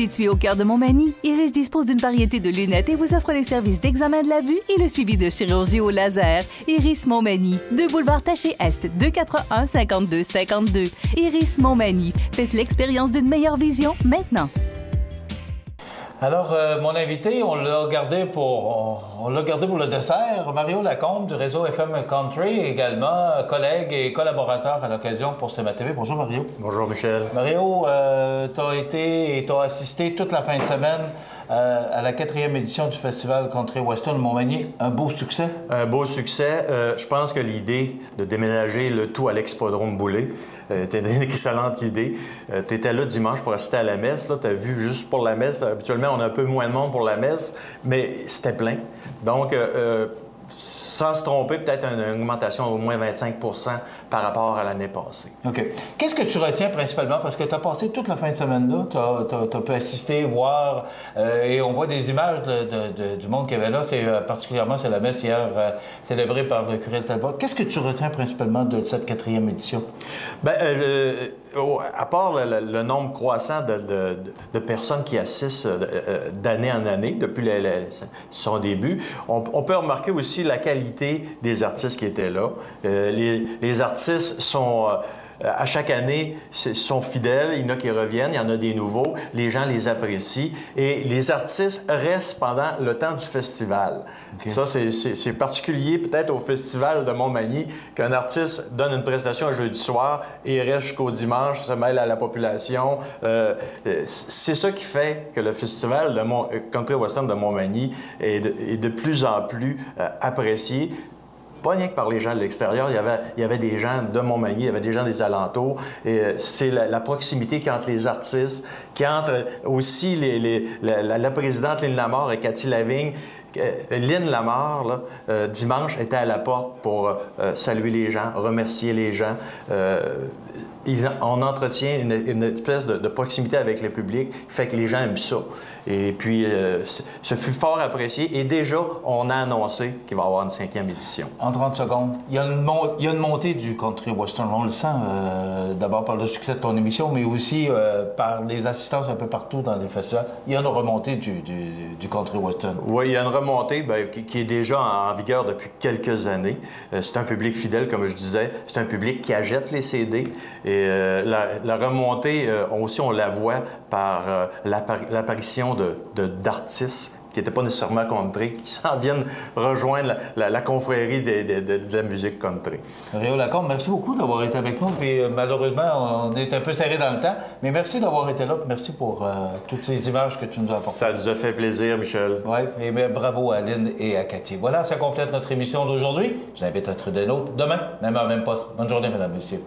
Situé au cœur de Montmagny, Iris dispose d'une variété de lunettes et vous offre les services d'examen de la vue et le suivi de chirurgie au laser. Iris Montmagny, 2 boulevard Taché Est, 241 52 52. Iris Montmagny, faites l'expérience d'une meilleure vision maintenant. Alors, euh, mon invité, on l'a gardé pour on, l'a gardé pour le dessert. Mario Lacombe du réseau FM Country, également collègue et collaborateur à l'occasion pour CMA TV. Bonjour Mario. Bonjour Michel. Mario, euh, tu as été et tu as assisté toute la fin de semaine euh, à la quatrième édition du Festival Country Western Montmagny. Un beau succès? Un beau succès. je pense que l'idée de déménager le tout à l'Expodrome Boulay, c'était une excellente idée. tu étais là dimanche pour assister à la messe. Tu as vu juste pour la messe. Habituellement, on a un peu moins de monde pour la messe, mais c'était plein. Donc, euh, euh, sans se tromper, peut-être une, augmentation au moins 25 par rapport à l'année passée. OK. Qu'est-ce que tu retiens principalement? Parce que tu as passé toute la fin de semaine-là, tu as, pu assister, voir, euh, et on voit des images du monde qui avait là. C'est, particulièrement, c'est la messe hier célébrée par le curé de Talbot. Qu'est-ce que tu retiens principalement de cette quatrième édition? Bien, à part le, nombre croissant de, personnes qui assistent euh, euh, d'année en année depuis son début, on, peut remarquer aussi la qualité des artistes qui étaient là. Euh, les, artistes sont à chaque année, sont fidèles, il y en a qui reviennent, il y en a des nouveaux, les gens les apprécient et les artistes restent pendant le temps du festival. Ça, c'est particulier peut-être au festival de Montmagny qu'un artiste donne une prestation un jeudi soir et reste jusqu'au dimanche, se mêle à la population. Euh, c'est ça qui fait que le festival de Mont Country Western de Montmagny est de, plus en plus euh, apprécié pas rien que par les gens de l'extérieur, il y avait, il y avait des gens de Montmagny, il y avait des gens des alentours. Et euh, c'est la, proximité qui entre les artistes, qui entre aussi les, la, présidente Lynn Lamar et Cathy Lavigne. Euh, Lynn Lamar, là, euh, dimanche, était à la porte pour saluer les gens, remercier les gens on entretient une, espèce de, proximité avec le public, fait que les gens aiment ça. Et puis, euh, ce fut fort apprécié. Et déjà, on a annoncé qu'il va y avoir une cinquième édition. En 30 secondes, il y a une, montée du country western. On le sent euh, d'abord par le succès de ton émission, mais aussi euh, par les assistances un peu partout dans les festivals. Il y a une remontée du, country western. Oui, il y a une remontée ben, qui, est déjà en, vigueur depuis quelques années. c'est un public fidèle, comme je disais. C'est un public qui achète les CD. Et euh, la, remontée, euh, aussi, on la voit par euh, l'apparition d'artistes qui n'étaient pas nécessairement country, qui s'en viennent rejoindre la, confrérie de, la musique country. Rio Lacombe, merci beaucoup d'avoir été avec nous. Puis malheureusement, on est un peu serré dans le temps, mais merci d'avoir été là. Merci pour toutes ces images que tu nous as apportées. Ça nous a fait plaisir, Michel. Oui, et bien, bravo à Aline et à Cathy. Voilà, ça complète notre émission d'aujourd'hui. Je vous invite à être des nôtres demain, même à même poste. Bonne journée, mesdames, messieurs.